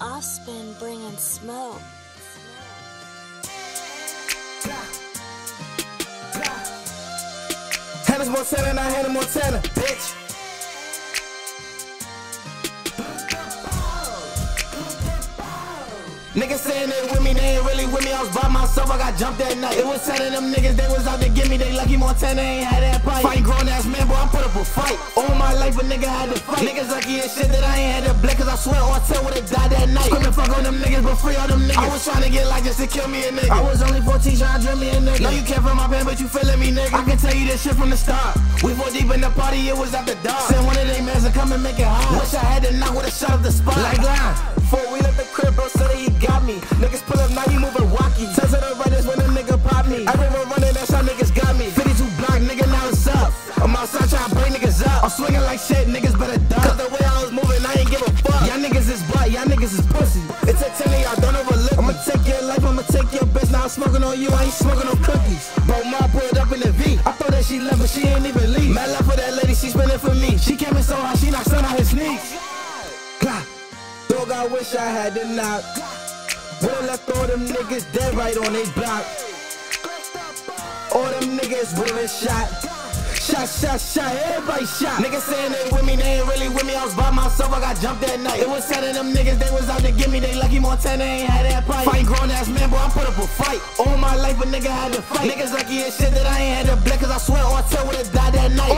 Aspen bringing smoke. Handles Montana, not Hannah Montana, bitch. Niggas saying they with me, they ain't really with me. I was by myself, I got jumped that night. It was ten of them niggas, they was out to get me. They lucky Montana ain't had that pipe. Fighting grown ass man, boy, I put up a fight. All my life, a nigga had to fight. Niggas lucky as shit that I ain't had to black, cause I swear oh, Ortel would've died that night. Fuck on them niggas, but free all them niggas. I was trying to get like just to kill me a nigga. I was only 14, trying to drill me a nigga. No, you can't feel my pain, but you feeling me, nigga. I can tell you this shit from the start. We fought deep in the party, it was after dark. Send one of they mans to come and make it hot. Wish I had to knock with a shot of the spot. Like line. Before we left the crib, bro said he got me. Niggas pull up, now you moving wacky. Says to the right when a nigga pop me. River running, that's how niggas got me. 52 block, nigga, now it's up. I'm outside trying to bring niggas up. I'm swinging like shit, niggas Smoking on you, I ain't smoking no cookies. Bro, my pulled up in the V. I thought that she left, but she ain't even leave. Mad love for that lady, she spinning for me. She came in so hot, she knocked sun out his sneaks. Clap. Dog, I wish I had the knock. Would've left all them niggas dead right on they block. All them niggas been shot. Shot, shot, shot, everybody shot. Niggas saying they with me, they ain't really with me. I was by myself, I got jumped that night. It was of them niggas, they was out to get me. They lucky Montana ain't had that pipe. Fighting grown ass I put up a fight. All my life, a nigga had to fight. Niggas lucky as shit that I ain't had to black, cause I swear Ortel would've died that night.